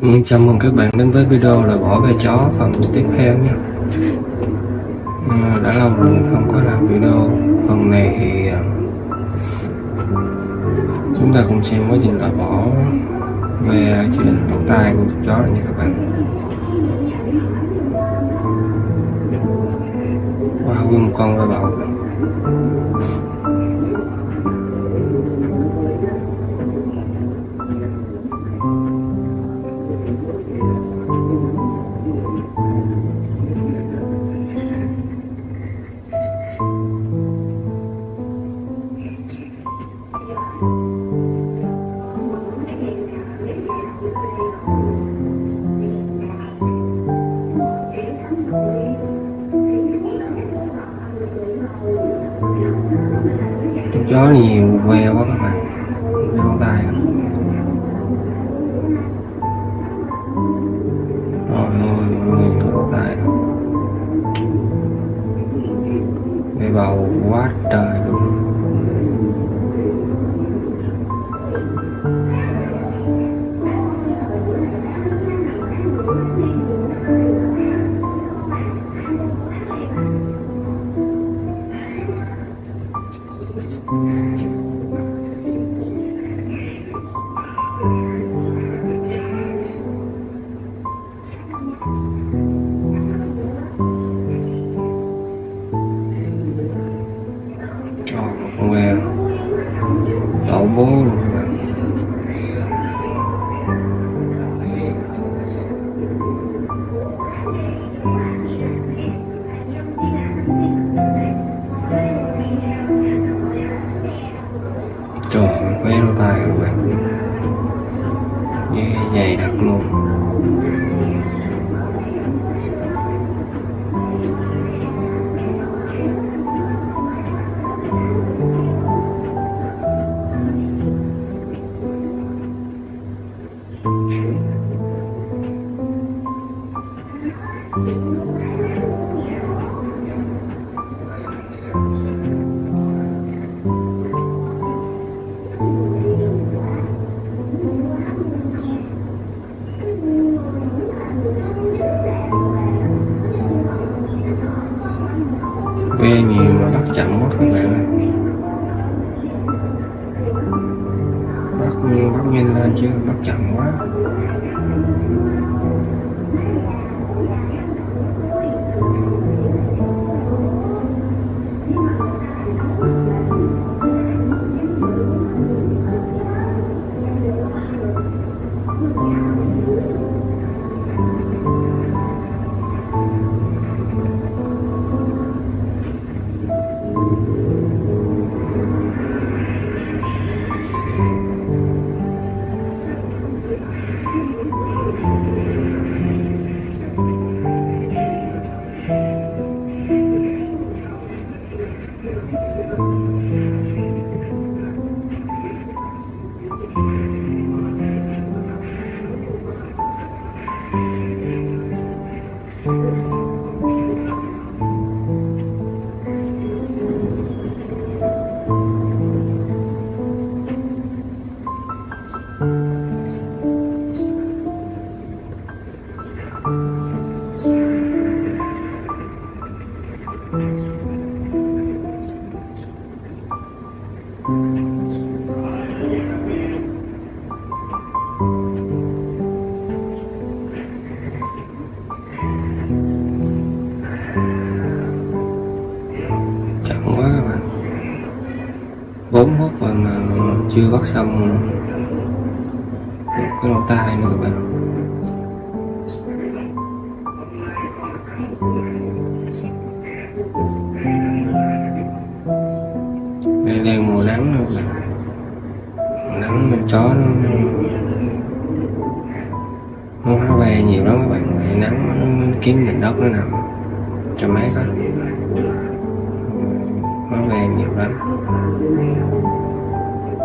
Ừ, chào mừng các bạn đến với video là bỏ về chó, phần tiếp theo nha. Ừ, đã lâu rồi không có làm video. Phần này thì à, chúng ta cùng xem quá trình loại bỏ về trên định lỗ tai của chó nha các bạn. Wow một con voi bầu chó nhiều, que quá các bạn. Cái con tay rồi ôi người con tay cái bầu quá trời luôn. Nghe dày đặc luôn. Quê nhiều mà bắt chậm quá các bạn. Ơi bắt nhanh bắt nhanh lên chứ bắt chậm quá. Và mà chưa bắt xong cái lỗ tai nữa các bạn đây đang mùa nắng nữa các bạn nắng mà chó nó nó hóa ve nhiều lắm các bạn. Thì nắng nó kiếm nền đất nó nằm cho mát á. Hóa ve nhiều lắm.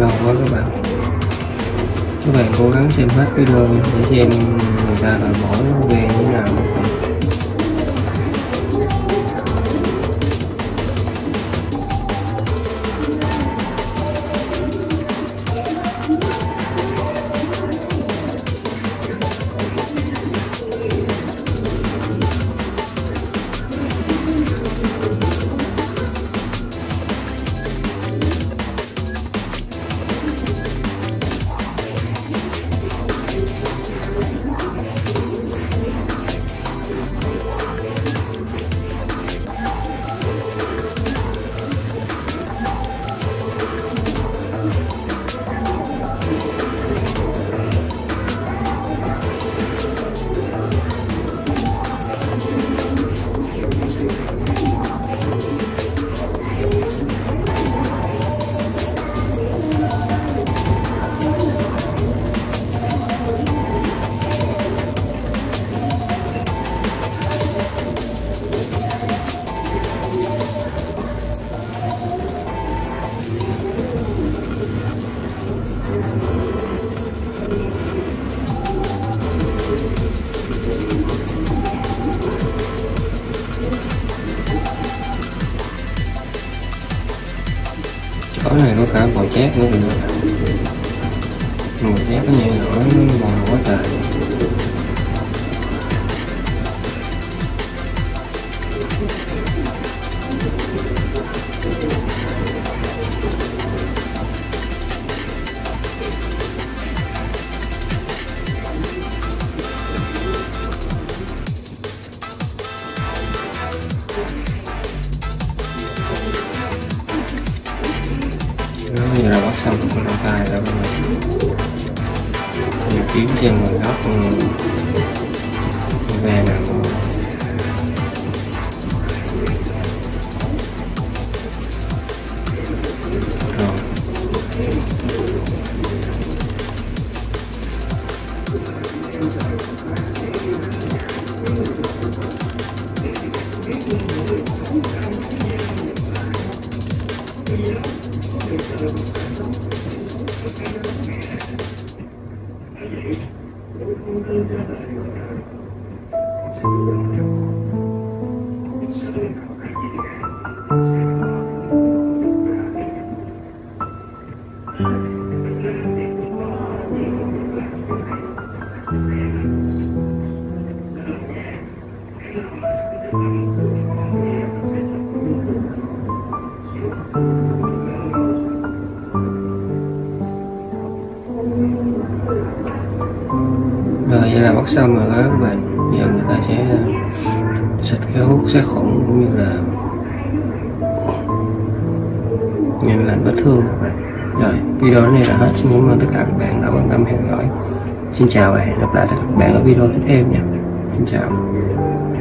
Vâng, lâu quá các bạn. Các bạn cố gắng xem hết video để xem người ta là mỗi về như nào. Cái này có cả bò chét nữa, mình bò chét nó nhiều nổi bò quá trời. Nó như là bắt xong con đau tay đó các bạn mình kiếm trên nguồn gốc ve nào Thank you. Rồi xong rồi đó các bạn giờ người ta sẽ ờ, xịt cái hút sát khuẩn cũng như là nhìn là vết thương. Các bạn rồi, video này là hết. Xin cảm ơn tất cả các bạn đã quan tâm theo dõi. Xin chào và hẹn gặp lại tất cả các bạn ở video tiếp theo nha. Xin chào.